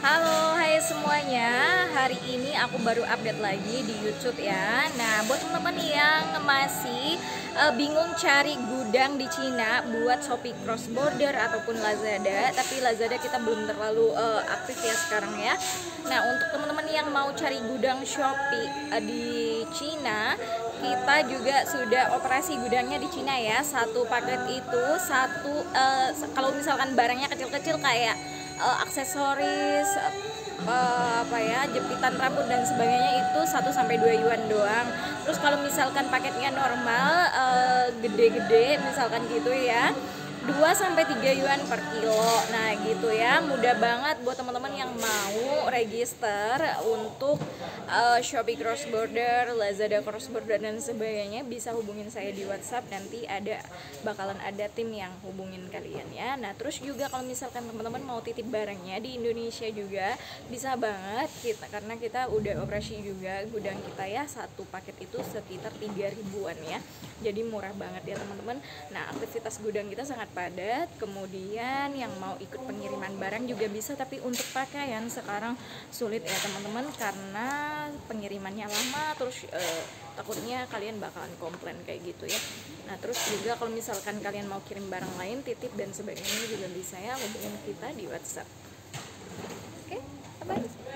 Halo, hai semuanya. Hari ini aku baru update lagi di YouTube ya. Nah, buat teman-teman yang masih uh, bingung cari gudang di Cina buat Shopee cross border ataupun Lazada, tapi Lazada kita belum terlalu uh, aktif ya sekarang ya. Nah, untuk teman-teman yang mau cari gudang Shopee uh, di Cina, kita juga sudah operasi gudangnya di Cina ya. Satu paket itu satu uh, kalau misalkan barangnya kecil-kecil kayak uh, aksesoris uh, apa ya jepitan rambut dan sebagainya itu 1 sampai 2 yuan doang. Terus kalau misalkan paketnya normal gede-gede uh, misalkan gitu ya 2 sampai 3 yuan per kilo. Nah, gitu ya. Mudah banget buat teman-teman yang mau register untuk uh, Shopee cross border, Lazada cross border dan sebagainya bisa hubungin saya di WhatsApp nanti ada bakalan ada tim yang hubungin kalian ya. Nah, terus juga kalau misalkan teman-teman mau titip barangnya di Indonesia juga bisa banget kita karena kita udah operasi juga gudang kita ya satu paket itu sekitar 3 ribuan ya. Jadi murah banget ya teman-teman. Nah, aktivitas gudang kita sangat padat kemudian yang mau ikut pengiriman barang juga bisa tapi untuk pakaian sekarang sulit ya teman-teman karena pengirimannya lama terus eh, takutnya kalian bakalan komplain kayak gitu ya. Nah terus juga kalau misalkan kalian mau kirim barang lain titip dan sebagainya juga bisa ya hubungin kita di WhatsApp. Oke okay, bye